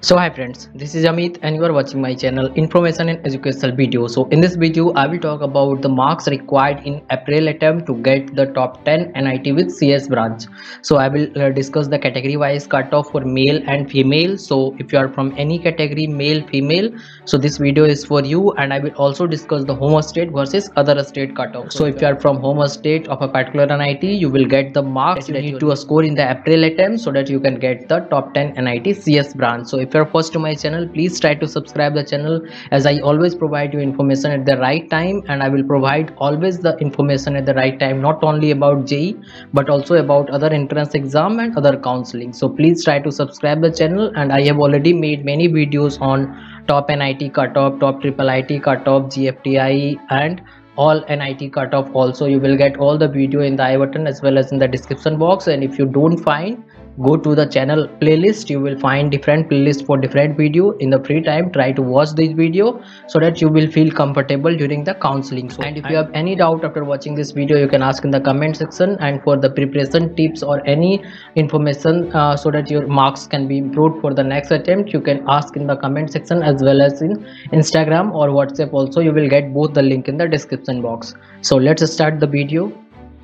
so hi friends this is amit and you are watching my channel information and educational video. So in this video i will talk about the marks required in april attempt to get the top 10 nit with cs branch. So i will uh, discuss the category wise cutoff for male and female. So if you are from any category male female so this video is for you. And i will also discuss the home state versus other state cutoff. So if you are from home state of a particular nit you will get the marks. You need to score in the april attempt so that you can get the top 10 nit cs branch. So if if you're first to my channel please try to subscribe the channel as i always provide you information at the right time and i will provide always the information at the right time not only about JEE but also about other entrance exam and other counseling. So please try to subscribe the channel and i have already made many videos on top NIT cutoff top triple IT cutoff GFTI and all NIT cutoff also. You will get all the video in the i button as well as in the description box and if you don't find go to the channel playlist. You will find different playlist for different video. In the free time try to watch this video so that you will feel comfortable during the counseling. So and if you have any doubt after watching this video you can ask in the comment section. And for the preparation tips or any information uh, so that your marks can be improved for the next attempt you can ask in the comment section as well as in instagram or whatsapp also. You will get both the link in the description box. So let's start the video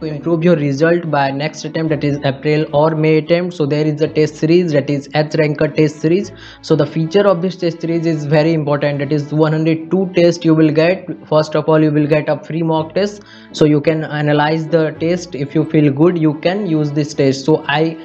to improve your result by next attempt that is april or may attempt. So there is a test series that is h ranker test series. So the feature of this test series is very important. That is 102 test you will get. First of all you will get a free mock test. So you can analyze the test. If you feel good you can use this test. So i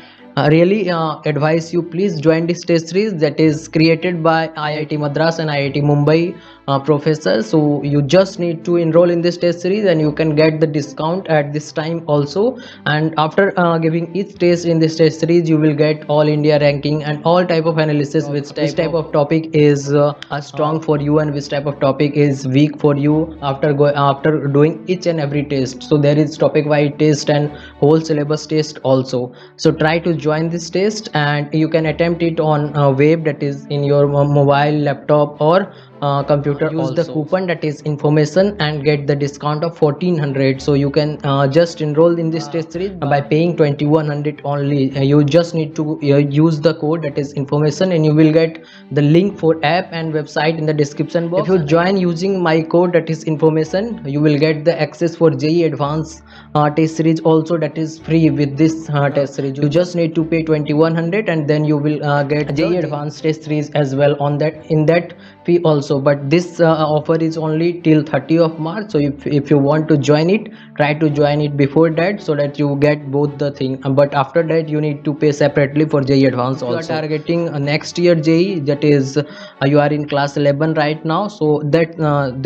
really uh, advise you please join this test series that is created by IIT Madras and IIT Mumbai uh, professor so you just need to enroll in this test series and you can get the discount at this time also. And after uh, giving each test in this test series you will get all India ranking and all type of analysis which type, type of, topic is uh, strong for you and which type of topic is weak for you after go after doing each and every test. So there is topic wise test and whole syllabus test also. So try to join this test and you can attempt it on a web that is in your mobile laptop or uh, computer use also. the coupon that is information and get the discount of 1400 so you can uh, just enroll in this test series by paying 2100 only. Uh, you just need to uh, use the code that is information and you will get the link for app and website in the description box. if you join using my code that is information you will get the access for JEE advanced uh, test series also that is free with this uh, test series. You just need to pay 2100 and then you will uh, get JEE advanced test series as well on that in that fee also but this uh, offer is only till 30 of march. So if, if you want to join it try to join it before that so that you get both the thing. Uh, but after that you need to pay separately for JEE advance also you are targeting uh, next year JEE that is uh, you are in class 11 right now. So that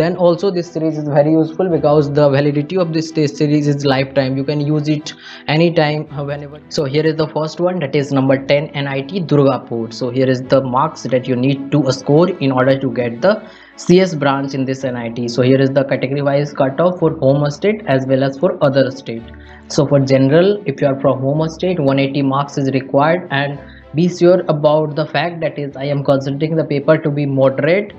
then also this series is very useful because the validity of this test series is lifetime. You can use it anytime whenever. So here is the first one that is number 10 NIT Durgapur. So here is the marks that you need to score in order to get the CS branch in this NIT so here is the category wise cutoff for home state as well as for other state so for general if you are from home state 180 marks is required and be sure about the fact that is I am considering the paper to be moderate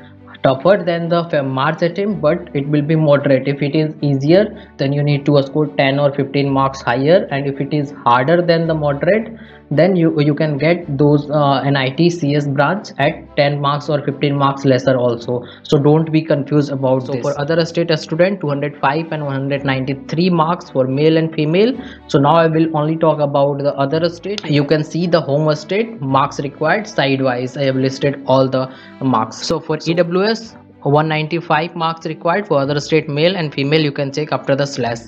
tougher than the March attempt but it will be moderate. If it is easier then you need to score 10 or 15 marks higher and if it is harder than the moderate then you you can get those uh, NIT CS branch at 10 marks or 15 marks lesser also. So don't be confused about so this. for other state student 205 and 193 marks for male and female. So now I will only talk about the other state you can see the home state marks required sidewise I have listed all the marks. So for EWS 195 marks required for other state male and female you can check after the slash.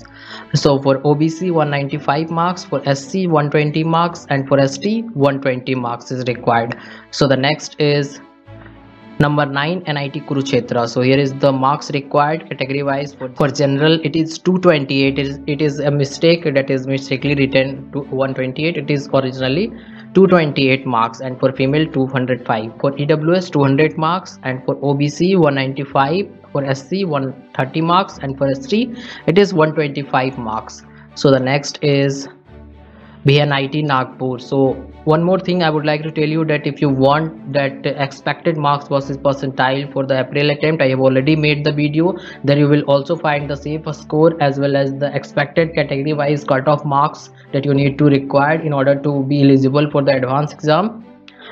So for OBC 195 marks for SC 120 marks and for ST 120 marks is required. So the next is number 9 NIT Kurukshetra. So here is the marks required category wise for, for general. It is 228 it is, it is a mistake. That is mistakenly written to 128 it is originally 228 marks and for female 205 for EWS 200 marks and for OBC 195 for SC 130 marks and for ST it is 125 marks. So the next is VNIT Nagpur. So one more thing I would like to tell you that if you want that expected marks versus percentile for the April attempt I have already made the video. There you will also find the safe score as well as the expected category wise cutoff marks that you need to require in order to be eligible for the advanced exam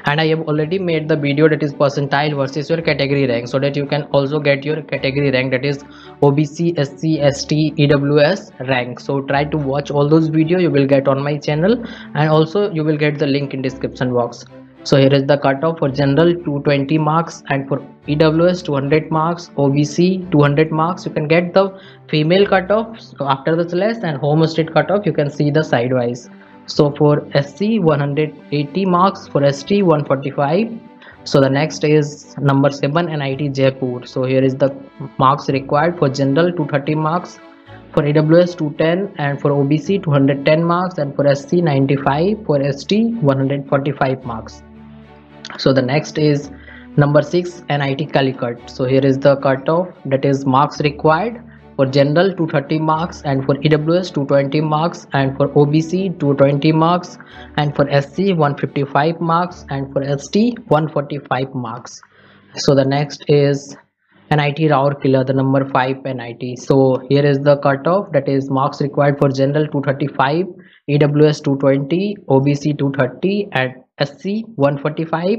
and i have already made the video that is percentile versus your category rank so that you can also get your category rank that is obc sc st ews rank. So try to watch all those video you will get on my channel and also you will get the link in description box. So here is the cutoff for general 220 marks and for ews 200 marks obc 200 marks. You can get the female cutoff after the slash and home state cutoff you can see the sidewise so for sc 180 marks. For st 145 so the next is number 7 nit jaipur. So here is the marks required. For general 230 marks. For EWS 210 and for OBC 210 marks. And for SC 95 for ST 145 marks. So the next is number 6 NIT Calicut. So here is the cutoff. That is marks required for general 230 marks and for EWS 220 marks and for OBC 220 marks and for SC 155 marks and for ST 145 marks. So the next is NIT Rourkela the number 5 NIT so here is the cutoff that is marks required for general 235 EWS 220 OBC 230 and SC 145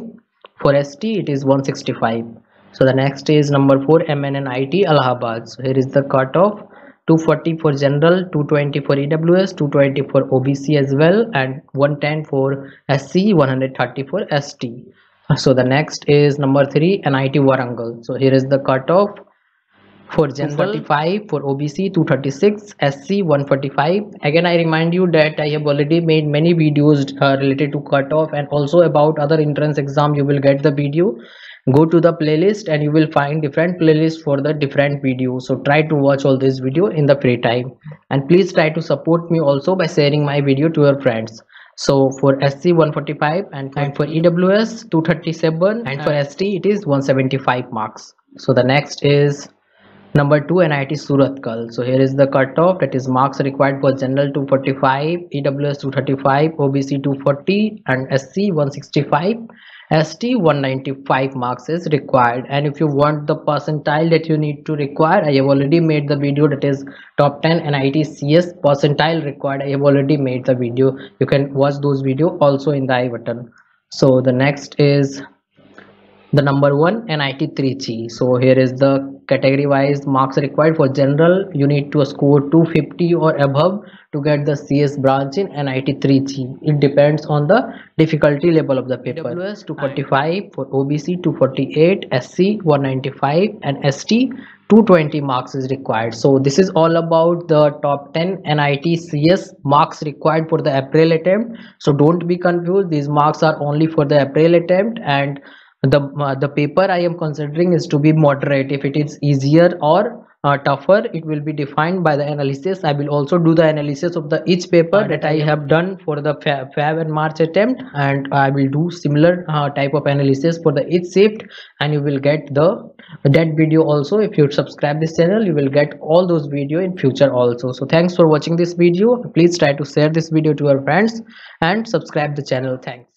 for ST it is 165 so the next is number 4 MNNIT Allahabad. So here is the cutoff. 240 for general 220 for EWS 220 for OBC as well and 110 for SC 130 for ST so the next is number 3 NIT Warangal. So here is the cutoff. For general 45 for obc 236 sc 145 again i remind you that i have already made many videos uh, related to cutoff and also about other entrance exam. You will get the video go to the playlist and you will find different playlists for the different videos. So try to watch all this video in the free time. And please try to support me also by sharing my video to your friends. So for sc 145 and, and for ews 237 and for st it is 175 marks. So the next is Number 2 NIT Surathkal. So here is the cutoff. That is marks required for general 245, EWS 235, OBC 240 and SC 165. ST 195 marks is required. And if you want the percentile that you need to require I have already made the video that is top 10 NIT CS percentile required. I have already made the video. You can watch those video also in the i button. So the next is the number one NIT Trichy so here is the category wise marks required for general you need to score 250 or above to get the cs branch in nit Trichy it depends on the difficulty level of the paper. EWS 245 for obc 248 sc 195 and st 220 marks is required. So this is all about the top 10 nit cs marks required for the april attempt. So don't be confused. These marks are only for the april attempt and the uh, the paper i am considering is to be moderate. If it is easier or uh, tougher it will be defined by the analysis. I will also do the analysis of the each paper that i have done for the fab and march attempt and i will do similar uh, type of analysis for the each shift and you will get the that video also. If you subscribe this channel you will get all those video in future also. So thanks for watching this video. Please try to share this video to your friends and subscribe the channel. Thanks